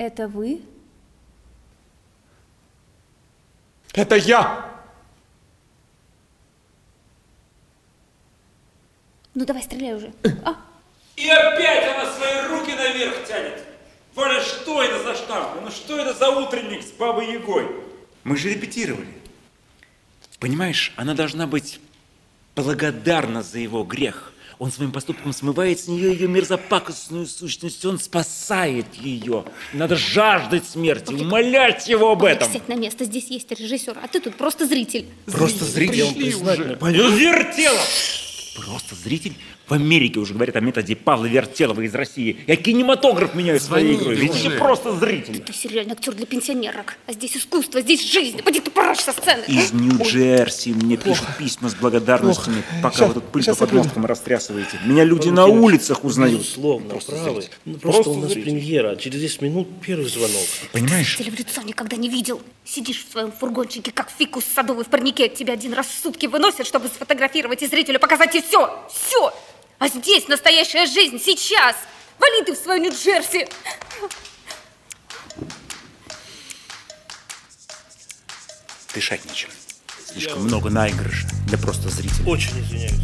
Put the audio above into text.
Это вы? Это я! Ну давай, стреляй уже. А, И опять она свои руки наверх тянет. Валя, что это за штамп? Ну что это за утренник с бабой Егой? Мы же репетировали. Понимаешь, она должна быть благодарна за его грех. Он своим поступком смывает с нее ее мерзопакостную сущность. Он спасает ее. Надо жаждать смерти, умолять его об этом. сядь на место, здесь есть режиссер, а ты тут просто зритель. Просто зритель. он признательный. Понял, Вертелов! Просто зритель. В Америке уже говорят о методе Павла Вертелова из России. Я кинематограф меняю своей игрой. Ведь же. ты просто зритель. Ты сериальный актер для пенсионерок. А здесь искусство, здесь жизнь. Пойди ты прочь со сцены. Из Нью-Джерси мне пишут письма с благодарностями, пока вы тут пыль по я подмосткам растрясываете. Меня люди на улицах узнают. Безусловно, Просто правы. зритель. Ну, просто, Просто у нас зритель. премьера, а через 10 минут первый звонок. Понимаешь? Зрителя в лицо никогда не видел. Сидишь в своем фургончике, как фикус садовый в парнике. Тебя один раз в сутки выносят, чтобы сфотографировать и зрителю показать и все. Все. А здесь настоящая жизнь, сейчас. Вали ты в свою Нью-Джерси. Дышать нечем. Слишком много наигрыша для просто зрителя. Очень извиняюсь.